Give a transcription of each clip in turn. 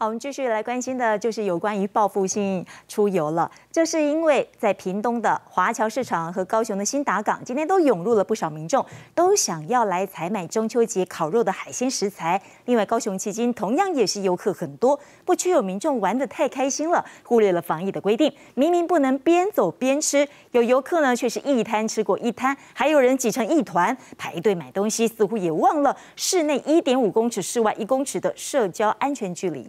好，我们继续来关心的就是有关于报复性出游了。这是因为在屏东的华侨市场和高雄的新达港，今天都涌入了不少民众，都想要来采买中秋节烤肉的海鲜食材。另外，高雄迄今同样也是游客很多，不缺有民众玩得太开心了，忽略了防疫的规定，明明不能边走边吃，有游客呢却是一摊吃过一摊，还有人挤成一团排队买东西，似乎也忘了室内一点五公尺、室外一公尺的社交安全距离。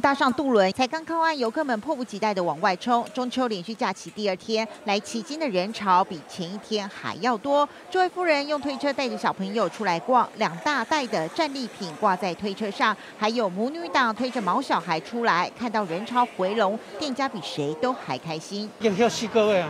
搭上渡轮，才刚靠岸，游客们迫不及待地往外冲。中秋连续假期第二天，来迄今的人潮比前一天还要多。这位夫人用推车带着小朋友出来逛，两大袋的战利品挂在推车上，还有母女档推着毛小孩出来，看到人潮回笼，店家比谁都还开心。要四个位啊！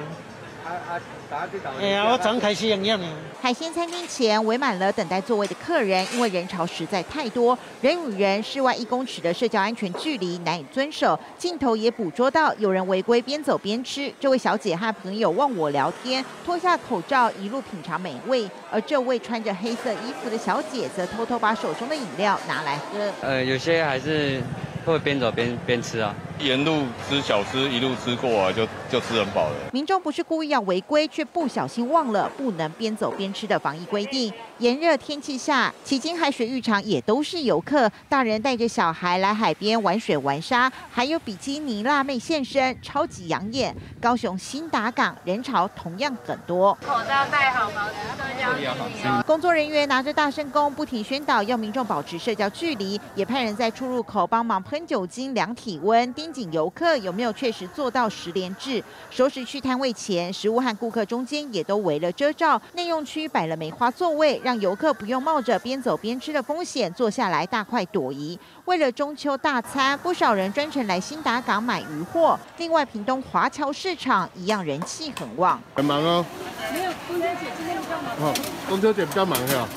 哎呀，我真开心一样海鲜餐厅前围满了等待座位的客人，因为人潮实在太多，人与人室外一公尺的社交安全距离难以遵守。镜头也捕捉到有人违规边走边吃。这位小姐和朋友忘我聊天，脱下口罩一路品尝美味，而这位穿着黑色衣服的小姐则偷偷把手中的饮料拿来喝。呃，有些还是。会边走边边吃啊，沿路吃小吃，一路吃过啊，就就吃很饱了。民众不是故意要违规，却不小心忘了不能边走边吃的防疫规定。炎热天气下，旗津海水浴场也都是游客，大人带着小孩来海边玩水玩沙，还有比基尼辣妹现身，超级养眼。高雄新达港人潮同样很多，口罩戴好，保持社交距离。工作人员拿着大圣公，不停宣导要民众保持社交距离，也派人在出入口帮忙。喷酒精量体温，盯紧游客有没有确实做到十连制。熟食区摊位前，食物和顾客中间也都围了遮罩。内用区摆了梅花座位，让游客不用冒着边走边吃的风险，坐下来大快朵颐。为了中秋大餐，不少人专程来新达港买鱼货。另外，屏东华侨市场一样人气很旺。很忙哦。没有，中秋节今天比较忙。哦，中秋节比较忙是吧？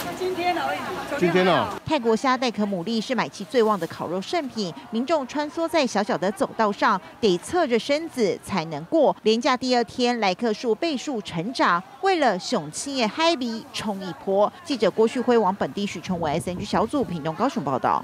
今天。哦。泰国虾带壳牡蛎是买气最旺的烤肉圣品。民众穿梭在小小的走道上，得侧着身子才能过。连假第二天，来客数倍数成长。为了熊青叶嗨比冲一波，记者郭旭辉往本地许崇文 SNG 小组屏东高雄报道。